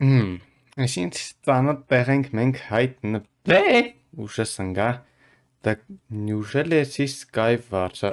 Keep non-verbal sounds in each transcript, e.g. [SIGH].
Հմ, այսինքն ծանոթ տեղ ենք մենք հայտնվել։ Ուշս ընկա։ Դա նյուժել է Sky վարչա։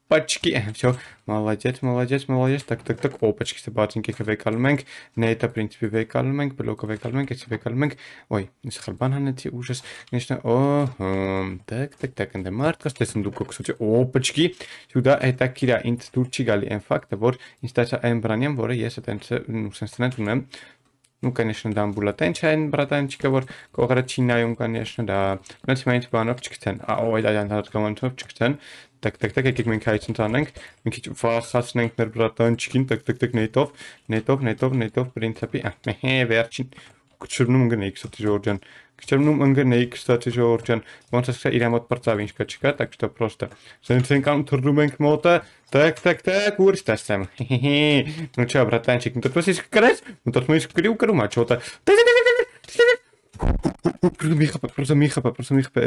опачки, все, молодец, молодец, молодец, так, так, так, опачки, սպացինք եկը վեկալում ենք, նետը պրինցիպի վեկալում ենք, բլոկը վեկալում ենք, էսի վեկալում ենք, ոյ, սխալ բան հանեցի, ուժս, конечно, օհո, так, так, так, ընդ մարդկս տեսնում դուք կոքսուց, опачки, սյուդա հետաքրքիր է, ինձ դուր չի գալի այն ֆակտը, որ ինձ տացա այն բրանիան, որը ես այտենց սենսնած ունեմ, Ну, конечно, да, булатенчайн, братанчика, որ կողերը չի նայում, конечно, да։ Ոնց մենք բանով չգցեն։ Ահա, այդ այդ հատկանով չգցեն։ տկ տկ տկ եկեք մենք հայց ընթանենք, մի քիչ վախացնենք մեր բրատանչիկին, տկ տկ տկ նետով, նետով, նետով, նետով պրինցիպի, ահա վերջին կչրնում ընկնեի, кстати, Ժորժան։ Կչրնում ընկնեի, кстати, Ժորժան։ Ոնց ասա իր մոտ պրծավ ինչ կա չկա, так что просто։ Սենց ենք ան թռնում ենք մոտը, так так так, ուր ստացեմ։ Ну что, братанчик, ну ты просто скрес, ну ты смотришь, крю, крю, а что-то. Միխը, պրոսը միխը, պրոսը միխը,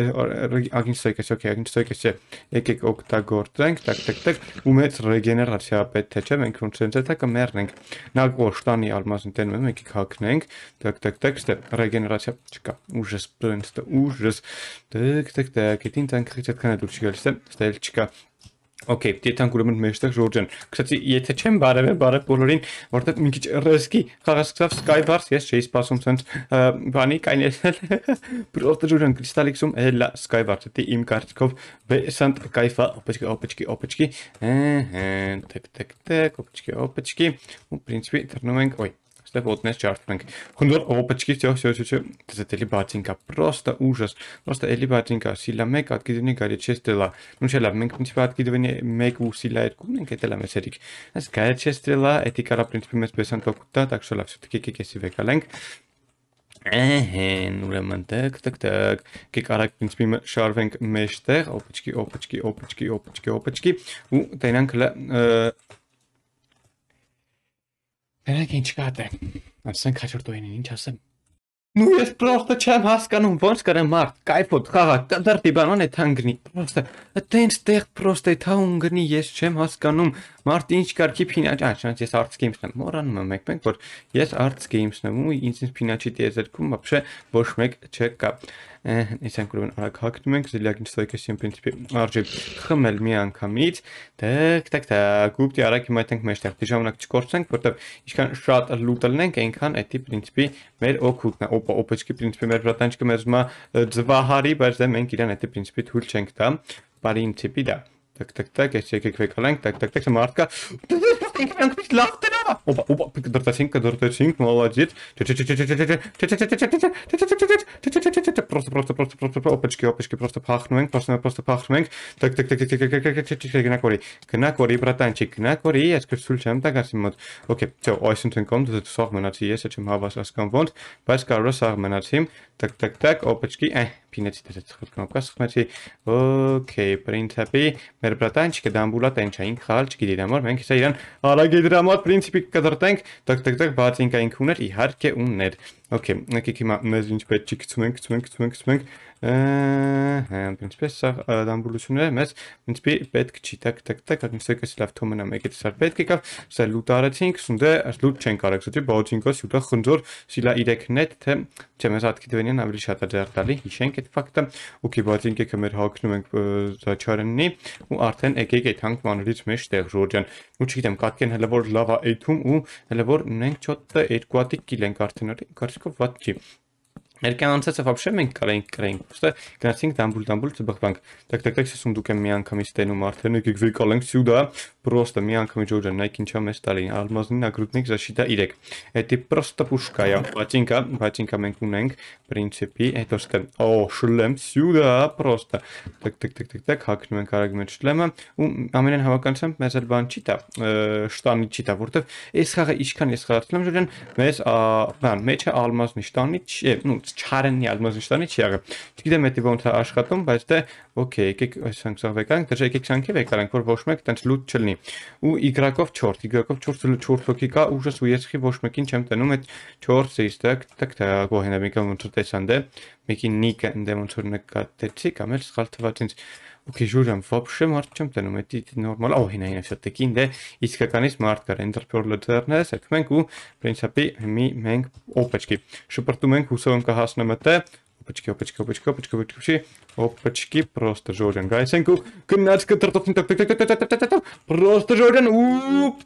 ագինչ սոյքես, ոկե, ագինչ սոյքես չէ, եկեք օգտագործենք, տակ, տակ, տակ, ու մեծ ռեգեներացիա պետ թե չէ, մենք ունչ են ձետա կմերնենք, նա օշտանի ալմազն տենում եմ, եկեք հակնենք, տակ, տակ, տակ, ստե, ռեգեներացիա չկա, ուժս, պրենստը, ուժս, տակ, տակ, տակ, հետին ծանքրիչ հետքան է դուք չգել, ստե, ստել չկա, Okay, դիեթանք ուրեմն մեջտեղ Ժորժան։ Կսացի, եթե չեմ բարևը, բարև բոլորին, որտեղ մի քիչ ռիսկի խաղացավ Skywars, ես չէի սպասում ցենց բանի կայնել։ Просто [LAUGHS] Ժորժան Crystalix-ում էլա Skywars, դի իմ կարծիքով բեսանտ կայֆա, опачки, опачки, опачки։ Ահա, так, так, так, опачки, опачки։ Ու принципе դառնում ենք, ոյ, Ստեղ ոտնես չարթնենք։ Խնդոր опачки, всё, всё, всё, всё. Это эли батинка, просто ужас. Просто эли батинка, сила 1 откидывание гарри 6 стрела. Ну շելա, մենք принципе откидывание 1 ու сила 2 մենք էտելա մեզ երիկ։ Այս гарри 6 стрела, эти кара принципе մեզ բեսան տոկտա, так что լավ, всё-таки եկեք էսի վեկալենք։ Ահեն, ուրեմն տակ, տակ, տակ։ Կեք արագ принципе շարվենք մեջտեղ, опачки, опачки, опачки, опачки, опачки ու տենանք լա Դրանք ինչ կա դե։ Ասենք հաջորդողին ինչ ասեմ։ Ну ես պրոստը չեմ հասկանում ոնց կարեմ մարդ կայֆոտ խաղա կդրտի բանան է թանգնի պրոստը այտենց տեղ պրոստե թա ունգնի ես չեմ հասկանում մարդ ինչ կարքի փինա ա չնայած ես arts games-ն եմ մոռանում եմ մեկ-մեկ որ ես arts games-ն եմ ու ինձ ինձ փինաչի դեզերքում вообще ոչ մեկ չկա Իսկ ուրեմն արագ հակնում ենք զիլյակին ստոյքեսի in principe արժի խմել մի անգամից տակ տակ տակ ուպտի արագ հիմա այդենք մեջտեղ դի ժամանակ չկորցենք որտեվ ինչքան շատ լուտ լնենք այնքան այդի principe մեր օգուտն է օպա օպեչկի principe մեր վրատանջկը մեր զմա ձվահարի բայց դե մենք իրան այդի principe թույլ չենք տա principe դա Tak, tak, tak, ja się jakiegoś lęk, tak, tak, tak, się martka. Niech miał być lachter! Опа, опа, дортосинка, дортосинка, молодец. Просто, просто, просто, просто, опачки, опачки, просто пахну ենք, просто, просто пахну ենք։ Так, так, так, так, так, так, так, գնակ օրի։ Գնակ օրի, բրատանչիկ, գնակ օրի, ես քրսուլ չեմ տակասի մոտ։ Okay, so, այսինքն կոմ դու սաղ մնացի, ես չեմ հավասարական ոնց, բայց կարող է սաղ մնացիմ։ Так, так, так, опачки, ա, փինեցի դրեց խփկնոկա սխմեցի։ Okay, print happy, մեր բրատանչիկը դամբուլա տենչային խալ, չգիտի դամար, մենք հեսա իրան արագ դրամատ princip շպիկ կդրտենք, տկ տկ տկ բացինքային քուներ իհարկե ուններ։ Okay, եկեք հիմա մեզ ինչ պետք չի գցում ենք, գցում ենք, գցում ենք, գցում ենք։ Ահա, ինչպես սա դամբուլությունները մեզ ինչպի պետք չի, տակ տակ տակ, ակնսեք էս լավ թոմնա մեկ էս լավ պետք եկավ, սա լուտ արեցինք, սունդե լուտ չենք արել, սուտի բաուտինքո սյուտա խնձոր, սիլա իրեք net թե չէ մեզ հատկի դվենին ավելի շատ է ձեռ տալի, հիշենք այդ ֆակտը։ Okay, բաուտինք եկեք մեր հակնում ենք զաչարեննի ու արդեն եկեք այդ հանք մանրից մեջ տեղ ժորջան։ Ու չգիտեմ, կատկեն հələ որ լավ է այդում ու հələ որ ունենք 4-ը 2 հատիկ կիլ ենք արդեն արի, կարծես կարծիքով ված չի։ Ներկայ Ներկանացած вообще մենք կարենք կրենք։ Ոստե գնացինք դամբուլ դամբուլ դե ծբխվանք։ Տակ տակ տակ ասում դուք եմ մի անգամից տենում արդեն եկեք վեր կալենք սյուդա։ Просто մի անգամից ջոջը նայք ինչա մեզ տալին։ Ալմազնին ագրուտնիկ զաշիտա 3։ Էդի պրոստա пушка я։ Պաչինկա, պաչինկա մենք ունենք principi, հետո ստե։ Օ, շլեմ սյուդա просто։ Տակ տակ տակ տակ տակ հակնում ենք արագ մեր շլեմը ու ամենն հավականությամբ մեզ էլ բան չի տա, շտանի չի տա, որտեվ այս խաղը ինչքան ես խաղացել եմ ջոջան, մեզ բան, մեջը ալմազնի շտանի չի, ու չարենի ալմոզնշտանի չի եղել։ Չգիտեմ էդի ոնց է աշխատում, բայց դե օքեյ, եկեք այսանք սա վեկանք, դե եկեք սանքի վեկանք, որ ոչ մեկ տենց լուտ չլինի։ Ու Y-ով 4, Y-ով 4 4 հոգի կա, ուժս ու ես խի ոչ մեկին չեմ տնում այդ 4 իստակ, տակ դա գոհենա մեկը ոնց տեսան դե, մեկին նիկը ընդեմ ոնց որ նկատեցի, կամ էլ սխալ թվաց Ոգեժուրը вообще մարդ չեմ տնում, դա նորմալ, օ, հինա հինա всё-таки, դե իսկականից մարդ կար, enterprise լոդերն է, սարքում ենք ու principi մի մենք օպեչկի։ Շպրտում ենք հուսով եմ կհասնեմ այդ Опачки, опачки, опачки, опачки, опачки, опачки, просто Жорин. Гайсеньку, кнацка, тартофниток, просто Жорин, уп,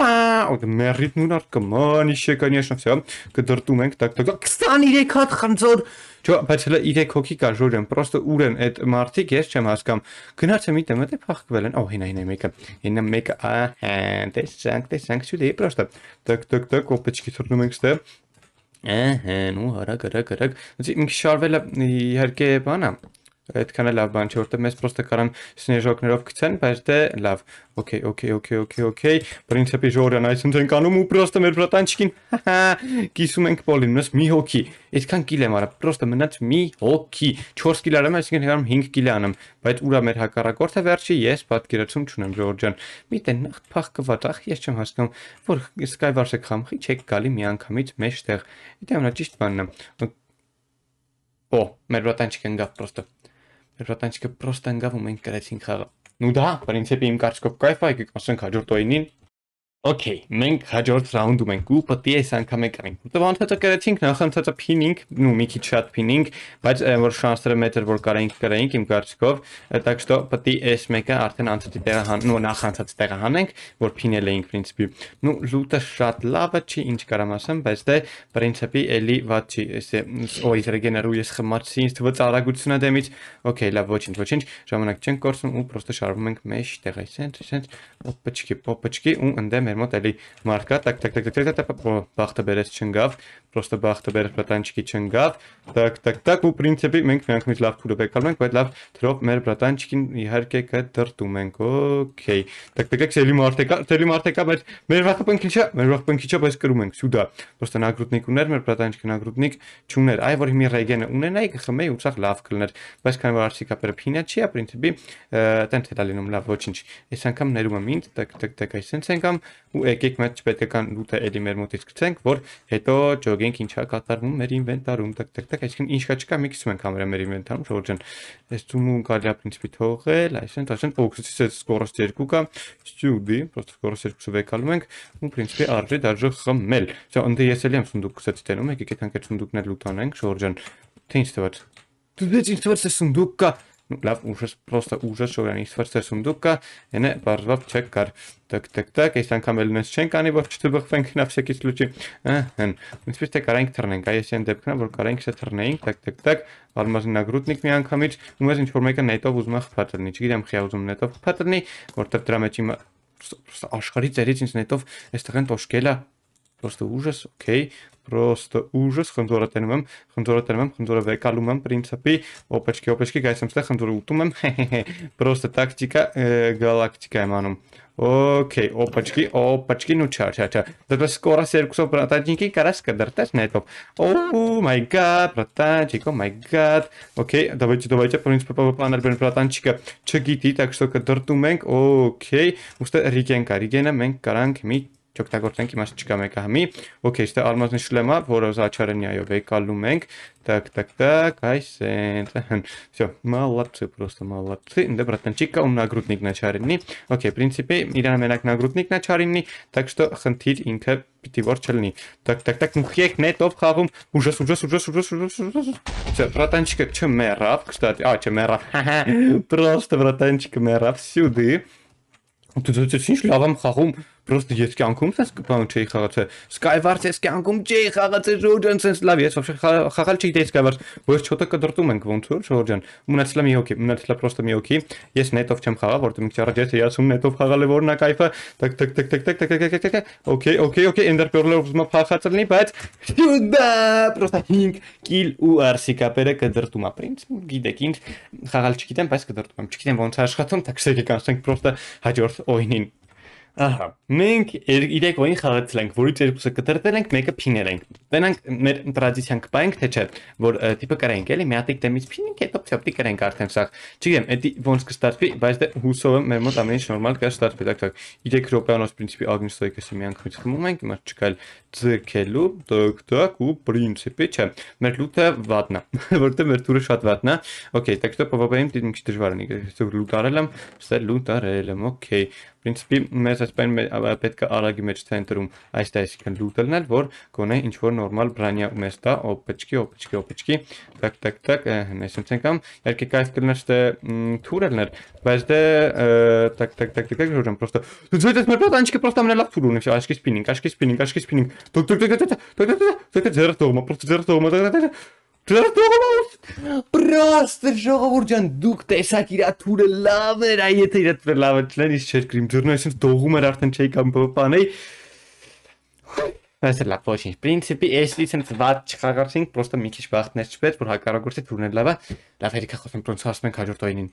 Պա, մերիտ նունար կման իշե, конечно, всё, կդրտում ենք, так, так, 23 հատ խնձոր, Չէ, բայց հələ 3 հոգի կա ժորեն, պրոստը ուր են այդ մարտիկ, ես չեմ հասկամ։ Գնաց եմ իտեմ, դե փախկվել են։ Օ, հինա հինա մեկը։ Հինա մեկը, ահա, տեսանք, տեսանք սուլի, պրոստը։ Так, так, так, օպեչքի թռնում ենք ստե։ Ահա, նու հարակ, հարակ, հարակ։ Ինքը շարվելը իհարկե բանա, Այդքան է լավ բան չէ, որտեղ մեզ պրոստը կարան սնեժոկներով գցեն, բայց դե լավ։ Okay, okay, okay, okay, okay։ Պրինցիպի ժորյան այսինքն ենք անում ու պրոստը մեր բրատանչիկին կիսում ենք պոլին, մս մի հոգի։ Այդքան կիլ եմ արա, պրոստը մնաց մի հոգի։ 4 կիլ արամ, այսինքն հերամ 5 կիլ անեմ, բայց ուրա մեր հակառակորդը վերջի ես պատկերացում չունեմ ժորջան։ Մի տեն նախ փախ կված, ախ ես չեմ հասկանում, որ Skywars-ը խամխի չեք գալի միանգամից մեջտեղ։ Դա ամենա ճիշտ բանն է։ Օ, մեր բրատանչիկը ընկավ պրոստը։ Հրվատանչիկը պրոստը ընկավ ու մենք կրեցինք խաղը։ Ну да, в принципе, им կարծիքով կայֆ է, ասենք հաջորդ օրինին Okay, մենք հաջորդ ռաունդում ենք ու պետք է այս անգամ ենք այն։ Որտեվ անթեթը գրեցինք, նախանթեթը փինինք, նու մի քիչ շատ փինինք, բայց որ շանսերը մետր որ կարայինք գրեինք իմ կարծիքով, так что պետք է այս մեկը արդեն անթեթի տեղը հան, նու նախանթեթը տեղը հանենք, որ փինել էինք principi։ Նու լուտը շատ լավը չի, ինչ կարամ ասեմ, բայց դե principi էլի ված չի, այս օրից ռեգեներուի ես խմացի, ինձ թվաց արագությունը դեմից։ Okay, լավ, ոչինչ, ոչինչ, ժամանակ չենք կորցնում ու պրոստը շարվում ենք մեջ տեղից, այսինքն, պոպչկի, պոպչկի ու ընդեմ մեր մոտ էլի մարդ կա, տակ տակ տակ տակ տակ բախտը բերես չընկավ, պրոստը բախտը բերես բրատանչիկի չընկավ, տակ տակ տակ ու պրինցիպի մենք միանգամից լավ քուրը բեկալում ենք, բայց լավ թրով մեր բրատանչիկին իհարկե կդրտում ենք, օքեյ։ Տակ տակ տակ էլի մարդ կա, էլի մարդ կա, բայց մեր վախը պնքիչ չէ, մեր վախը պնքիչ չէ, բայց կրում ենք սուդա։ Պրոստը նագրուտնիկ ուներ, մեր բրատանչիկը նագրուտնիկ չուներ, այ որ հիմի ռեգենը ունենայի կխմեի ու ցախ լավ կլներ, բայց քանի որ արցիկա բերը փինա չի, պրինցիպի այտենց է դա լինում լավ ոչինչ։ Այս անգամ ներում եմ ինձ, տակ տակ տակ այսենց անգամ ու եկեք մեծ պետական լութը էլի մեր մոտից գցենք, որ հետո ջոգենք ինչա կատարվում մեր ինվենտարում, տակ տակ տակ, այսինքն ինչ կա չկա մի քիչ մենք համարյա մեր ինվենտարում, Ժորժան։ Այս ծումու կարելի է պրինցիպի թողել, այսինքն, այսինքն է սկորոս 2 կա, ստյուդի, պրոստը սկորոս 2-ը վեկալում ենք, ու պրինցիպի արժի դաժը խմել։ Սա ընդ ես էլի եմ սունդուկ գցած տենում, եկեք այդ սունդուկներ լութանենք, Ժորժան։ Թե ինչ թվաց։ Դու դե ինչ թվաց սունդուկ կա լավ ուժս պրոստը ուժը շորանից ֆրստեսում դուկա ենը բարզվավ չեք կար տկ տկ տկ այս անգամ էլ մեզ չենք անի որ չթվխվենք նավսեկից լուճի հն ինչպես թե կարանք թռնենք այս այն դեպքն է որ կարանք չէ թռնեինք տկ տկ տկ արմազնագրուտնիկ մի անգամից ու մեզ ինչ որ մեկը նետով ուզում է խփա տնի չգիտեմ խիա ուզում նետով խփա տնի որտեղ դրա մեջ իմ աշխարհի ծերից ինձ նետով այստեղ են տոշկելա Պրոստը ուժս, օքեյ, просто ужас, խնդորատերում եմ, խնդորատերում եմ, խնդորը վեկալում եմ պրինցիպի, օպեչկի, օպեչկի, գայս եմ ստեղ խնդորը ուտում եմ, [LAUGHS] просто տակտիկա գալակտիկա եմ անում։ Օքեյ, օպաչկի, օպաչկի, ну չա, չա, չա։ Դպես կորաս 200 պրատաճինքի կարաս կդրտես նետով։ Օ մայ գադ, պրատաճիկ, օ մայ գադ։ Օքեյ, давайте, давайте, принципе, պանել բեն պրատանչիկը։ Չգիտի, так что կդրտում ենք։ Օքեյ, ուստի ռիգեն կա, ռիգենը մենք կարանք մի չօգտագործենք իմաստ չկա մեկը հմի օքեյ ստե արմազնշլեմա որոզ աչարենյայով եկալում ենք так так так այսեն всё молодцы просто молодцы ինձ բրատնչիկա ում նագրուտնիկ նաչարիննի օքեյ principi իրան մենակ նագրուտնիկ նաչարիննի так что խնդիր ինքը պիտի որ չլինի так так так ну хек нетով խաղում ուժս ուժս ուժս ուժս ուժս всё братанчик չմեռավ кстати а չմեռավ просто братанчик մեռավ всюды Тут это очень лавам хахум Պրոստը ես կյանքում sense բան չէի խաղացել։ Skywars ես կյանքում չէի խաղացել Ժորջան sense լավ ես вообще խաղալ չի դե Skywars, որ չոտը կդրտում ենք ոնց որ Ժորջան։ Մնացել է մի հոգի, մնացել է պրոստը մի հոգի։ Ես նետով չեմ խաղա, որտեղ մի քիչ առաջ ես հիացում նետով խաղալ է որնա կայֆը։ Տակ տակ տակ տակ տակ տակ տակ տակ։ Okay, okay, okay, Ender Pearl-ը ուզում փախածել լինի, բայց դա պրոստը 5 kill ու RC-կապերը կդրտում է, պրինց։ Գիտեք ինչ, խաղալ չգիտեմ, բայց կդրտում եմ։ Չգիտեմ ոնց աշխատում, так սեկ կանցնենք պրոստը հաջորդ օյնին։ Ահա, մենք իրեք ոին խաղացել ենք, որից երկուսը կտրտել ենք, մեկը փինել ենք։ Տենանք մեր տրադիցիան կպայենք, թե չէ, որ տիպը կրենք, էլի, մի հատիկ դեմից փինենք, հետո փյոպտի կրենք արդեն սա։ Չգիտեմ, էդի ոնց կստացվի, բայց դե հուսով եմ մեր մոտ ամեն ինչ նորմալ կստացվի, так так։ 3 րոպեանոց պրինցիպի ագնստոյկեսի մի անգամից խմում ենք, հիմա չկալ ձգելու, տակ տակ ու պրինցիպի, չէ։ Մեր լուտը վատնա, [LAUGHS] որտեղ մեր տուրը շատ վատնա։ Okay, так что попробуем դիմ քիչ դժվար է, լուտ արել եմ, ստե լուտ արել եմ, okay Պրինցիպի մեզ այսպես պետք է արագի մեջ ցենտրում այստեղ այսինքն լուտ լնել, որ գոնե ինչ որ նորմալ բրանյա մեզ տա, օպեչկի, օպեչկի, օպեչկի, տակ տակ տակ, այսինքն ցենքամ, իհարկե կայս կլներ դե թուր լներ, բայց դե տակ տակ տակ տակ ժորժան պրոստա։ Դու ձեր դես մերպատ անչկի պրոստա մնալա թուր ունի, վсё, աշկի սպինինգ, աշկի սպինինգ, աշկի սպինինգ։ Տակ տակ տակ տակ տակ տակ տակ ձեր դողմա, պրոստա ձեր դողմա, տակ տակ տողմա, Պրոստը ժողովուրդ ջան, դուք տեսակ իրա թուրը լավ էր, այ եթե իրա թուրը լավ էր, ինչ չէր գրիմ ջուրնա, այսինքն դողում էր արդեն չէի կամ բանեի։ Այս լավ ոչինչ։ Պրինցիպի էս լիցենս վատ չխաղացինք, պրոստը մի քիչ բախտներ չպետ, որ հակառակորդի թուրն էր լավա։ Լավ հերիքա խոսեմ, ոնց ասում ենք հաջորդ օրին։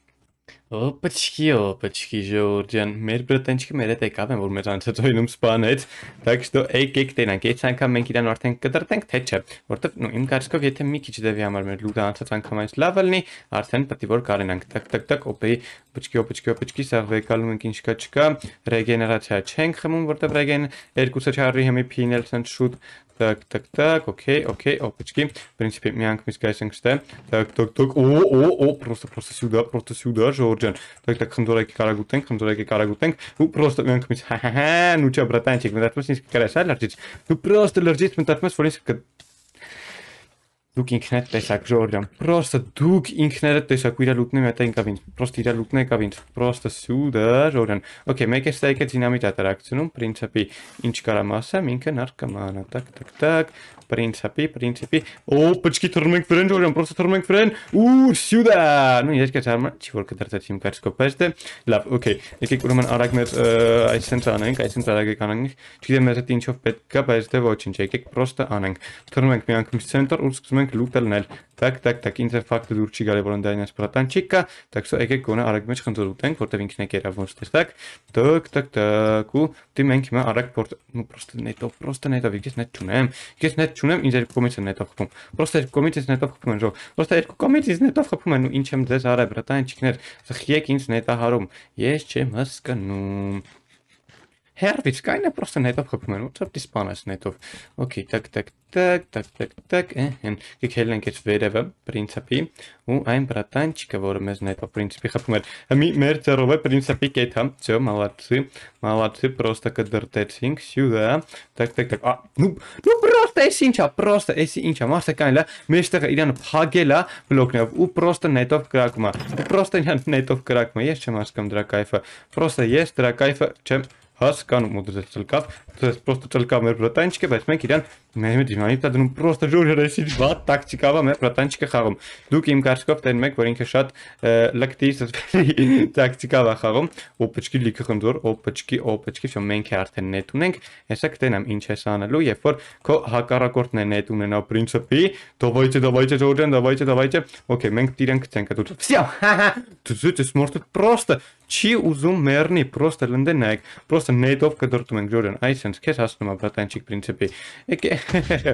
Опачки, опачки, Ժորջան, մեր բրտենչքը մեր հետ եկավ են, որ մեր անցածոյնում սպանեց, так что եկեք տենանք, այս անգամ մենք իրան արդեն կտրտենք, թե չէ, որտեվ նո իմ կարծիքով եթե մի քիչ դեպի համար մեր լուտը անցած անգամ այս լավ լինի, արդեն պետք է որ կարենանք, так так так, օպեի, պճկի, օպճկի, օպճկի, սա վեկալում ենք ինչ կա չկա, ռեգեներացիա չենք խմում, որտեվ ռեգեն երկուսը չարի հիմի փինել սենց շուտ, Так, так, так, окей, окей, опачки. В принципе, мянками скайсингсте. Так, так, так, о, о, о, просто, просто сюда, просто сюда, Джорджин. Так, так, хамдураки карагутенг, хамдураки карагутенг. У, ну, просто мянками, ха-ха-ха, ну чё, братанчик, мы татмас низко карай, сад лордит. Ну, просто лордит, мы татмас фолинсик, դուք ինքներդ տեսակ Ժորժ ջան պրոստը դուք ինքներդ տեսակ ու իրա լուտնում եք այն կավին պրոստը իրա լուտն եք ավին պրոստը սյուդը Ժորժ ջան օքեյ մեկ է ստայկե դինամիտ ատարակցնում պրինցիպի ինչ կարամ ասեմ ինքը նարկոմանը տակ տակ տակ так, принципе, принципе. Опачки, թռնում ենք վրան, Ժորժան, պրոստը թռնում ենք վրան։ Ու սյուդա։ Ну, երկու հարմար, չի որ կդրտացիմ կարծկոպեստը։ Լավ, okay։ Եկեք ուրեմն արագ մեր այսպես անենք, այսպես արագ կանենք։ Չգիտեմ մեզ հետ ինչով պետք է, բայց դե ոչինչ, եկեք պրոստը անենք։ Թռնում ենք մի անգամ ցենտր ու սկսում ենք ենք լուտելնել так так так ինձ ֆակտը դուր չի գալի որ ընդայնես բրատան չի կա так что եկեք գոնե արագ մեջ խնդրուտենք որտեվ ինքն է կերա ոնց տեսակ так так так ու դի մենք հիմա արագ պորտ ну просто նետով просто նետով ես նետ չունեմ ես նետ չունեմ, ինձ երկու կողմից են նետով խփում։ Պրոստը երկու կողմից նետով խփում են, ժող։ Պրոստը երկու կողմից նետով խփում են ու ինչ եմ ձեզ արել, բրտանին չիկներ, սխիեք ինձ նետահարում։ Ես չեմ հասկանում հերվից կայնը պրոստը նետով խփում են, ո՞նց պետք է սպանես նետով։ Okay, տակ տակ տակ տակ տակ տակ, են, գիքել ենք այս վերևը principi ու այն բրատանչիկը, որը մեզ նետով principi խփում էր։ Հիմի մեր ծերով է principi կեթա, все, молодцы, молодцы, просто կդրտեցինք сюда։ Տակ տակ տակ, ну, ну просто էս ինչա, просто էս ինչա, մարդը կանելա, մեջտեղ իրան փակելա բլոկներով ու просто նետով կրակում է։ Просто իրան նետով կրակում է։ Ես չեմ հասկանում դրա кайֆը։ Просто ես դրա кайֆը չեմ հասկանում ու դրես ծլկավ, դրես պրոստը ծլկավ մեր բրատանչիկը, բայց մենք իրան մեր մեջ իմանալի տա դնում պրոստը ժուր հրեսից վատ տակտիկավ է մեր բրատանչիկը խաղում։ Դուք իմ կարծիքով տեն մեկ, որ ինքը շատ լկտի [LAUGHS] տակտիկավ է խաղում, օպեչկի լիքը խնդոր, օպեչկի, օպեչկի, շո մենք է արդեն net ունենք, հեսա կտենամ ինչ ես անելու, երբ որ քո հակառակորդն է net ունենա principi, давайте, давайте, Jordan, давайте, давайте. Okay, մենք դիրենք ցենք դու։ Всё. Ты же ты смотришь просто չի ուզում մեռնի, պրոստը լնդեն նայեք, պրոստը նետով կդրտում ենք Ջորդան, այսինքն քեզ հասնում է բրատանչիկ պրինցիպի։ Եկե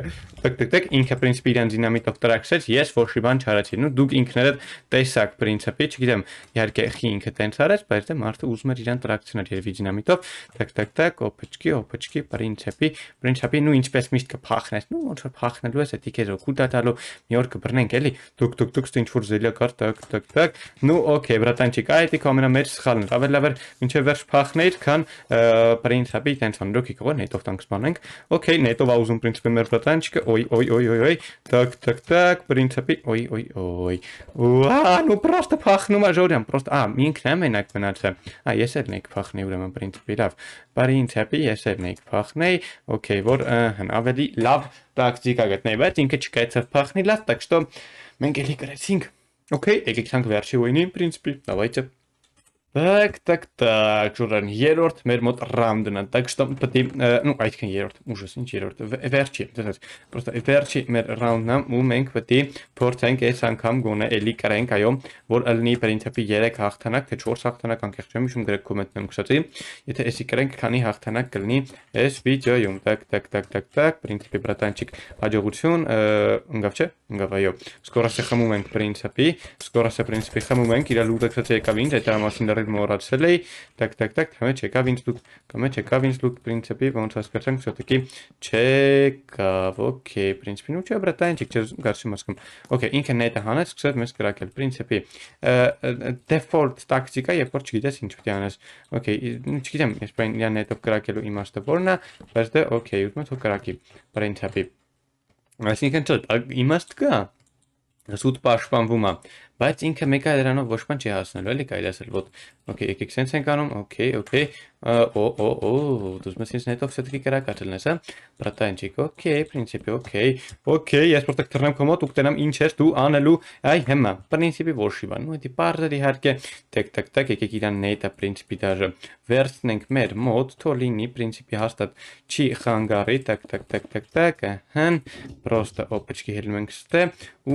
[LAUGHS] տակ ինքը պրինցիպի իրան դինամիտով տրաքսեց, ես ոչ մի բան չարեցի։ Նու դուք ինքներդ տեսակ պրինցիպի, չգիտեմ, իհարկե խի ինքը տենց արեց, բայց դե մարդը ուզում էր իրան տրաքցնել երևի դինամիտով։ տակ օպեչկի, օպեչկի պրինցիպի, պրինցիպի նու ինչպես միշտ կփախնես, նու ոնց որ փախնելու ես, դա քեզ օգուտ դատալու մի օր կբռնենք էլի։ Դուք դուք դուք ինչ որ զելիա կար տակ։ Նու օքեյ, բրատանչիկ, այդ է կամերա մեջ սխալն էր։ Ավելի լավ էր մինչև վերջ փախներ, քան պրինցիպի տենց անդրոքի կողը նետով տանք սպանենք։ Okay, նետով ա ուզում պրինցիպի մեր բտանչիկը, ոյ ոյ ոյ ոյ ոյ, так так так, պրինցիպի, ոյ ոյ ոյ։ Ուա, ну просто փախնում ա Ժորյան, просто, ա, մի ինքն է մենակ մնացա։ Ա, ես էլ նեկ փախնի ուրեմն պրինցիպի, լավ։ Պրինցիպի ես էլ նեկ փախնեի, okay, որ ավելի լավ տակտիկա գտնեի, բայց ինքը չկայցավ փախնի, լավ, так что մենք էլի գրեցինք։ Okay, եկեք ցանկ վերջի ույնի, в принципе, давайте Так, так, так, Ժորան, երրորդ մեր մոտ ռաունդն է։ Так что պետք է, ну, այդքան երրորդ, ուժս ինչ երրորդ, վերջի, դες, պրոստա վերջի մեր ռաունդն է, ու մենք պետք է փորձենք այս անգամ գոնե էլի կարենք, այո, որ ըլնի principi 3 հաղթանակ, թե 4 հաղթանակ անկեղծ չեմ հիշում, գրեք կոմենտներում կսացի։ Եթե էսի կարենք, քանի հաղթանակ կլինի այս վիդեոյում։ Так, так, так, так, так, principi братанчик, հաջողություն, ընկավ չէ, ընկավ այո։ Սկորասը խմում ենք principi, սկորասը principi խմում ենք, իրա լուտը կսացի եկավ ինձ, այդ մասին դեռ մոռացել էի, так, так, так, համե չեկավ ինձ լուտ, կամե չեկավ ինձ լուտ պրինցիպի, ոնց հասկացանք, все-таки չեկավ, օքեյ, պրինցիպին ու չէ, բրատանչիկ, չէ, գարշի մասկում, օքեյ, ինքը նետը հանեց, սկսեց մեզ կրակել, պրինցիպի, default տակտիկա, երբ որ չգիտես ինչ պետք է անես, օքեյ, չգիտեմ, ես բան իր նետով կրակելու իմաստը որն է, բայց դե օքեյ, ուզում եմ թող կրակի, պրինցիպի, այսինքն չէ, իմաստ կա, սուտ պաշտպանվում է բայց ինքը մեկ այլ դրանով ոչ բան չի հասնելու, էլի կարելի ասել, ոտ օքեյ, եկեք սենց ենք անում, օքեյ, օքեյ, օ, օ, օ, դուս մեզ ինձ նետով սեթքի կրակաթելն ես, հա, բրատանջիկ, օքեյ, պրինցիպի, օքեյ, օքեյ, ես պրտեք թռնեմ քո մոտ ու կտենամ ինչ ես դու անելու, այ հիմա, պրինցիպի որշի բան, ու դի բարձր իհարկե, տեք տեք տեք, եկեք իրան նետա պրինցիպի դաժը, վերցնենք մեր մոտ, թո լինի պրինցիպի հաստատ չի խանգարի, տեք տեք տեք տեք տեք, հն, պրոստը օպեչքի հելում ենք ստե,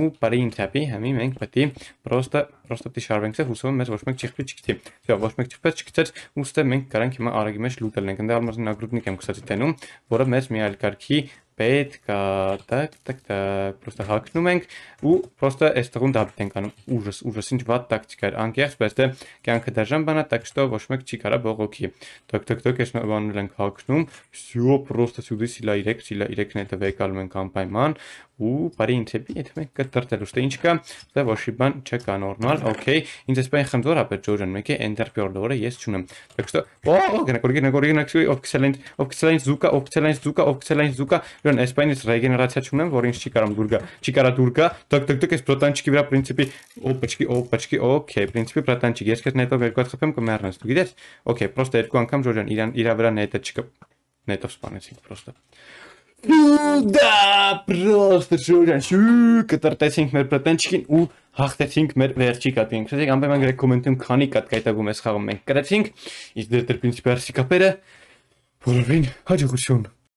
ու պրինցիպի, համի մենք պետք է Просто просто պիտի շարվենք սա հուսով եմ մեզ ոչ մեկ չիխպի չգիտի։ Всё, ոչ մեկ չփեց չգիտեց, ուստե մենք կարանք հիմա արագի մեջ լուտել ենք։ Ընդ արմազն նագրուտնիկ եմ կսացի տենում, որը մեզ մի այլ կարգի պետք է так так так просто հակնում ենք ու просто այս տղուն դաբիտ ենք անում ужас ужас ինչ վատ տակտիկա էր անկեղծ բայց դե կյանքը դաժան բանա так что ոչ մեկ չի կարա բողոքի так так так այս բանել ենք հակնում всё просто сюда сила 3 сила 3-ն է տվեկալում ենք անպայման ու պարինցեպի եթե մենք կտրտել ուստե ինչ կա դա ոչի բան չկա նորմալ օքեյ ինձ էսպայն խնդրոր ապետ ջոջան մեկը enter pure-ը ես չունեմ так что օ գնա գնա գնա գնա excellent excellent զուկա excellent զուկա excellent զուկա Ուրեմն էսպայնից ռեգեներացիա չունեմ, որ ինձ չի կարամ դուր գա։ Չի կարա դուր գա։ Տակ տակ տակ էս պրոտանչիկի վրա պրինցիպի օպաչկի օպաչկի օքեյ, պրինցիպի պրոտանչիկ։ Ես քեզ նետով երկու հատ խփեմ կմեռնես։ Դու գիտես։ օքեյ, պրոստը երկու անգամ ժորժան իրան իրա վրա նետը չկա։ Նետով սպանեցինք պրոստը։ Դա պրոստը շուրջան շու կտրտեցինք մեր պրտենչկին ու հաղթեցինք մեր վերջի կատին։ Ξέρեք, անպայման գրեք կոմենտում քանի կատ կայտակում ես խաղում մենք կրեցինք, իսկ դեր դեր պրինցիպի արսիկապերը, որովին հաջողություն։